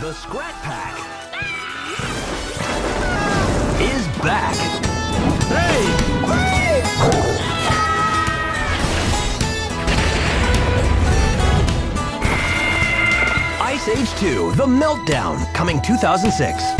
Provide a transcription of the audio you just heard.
The Scrat Pack is back. Hey! Ice Age 2, The Meltdown, coming 2006.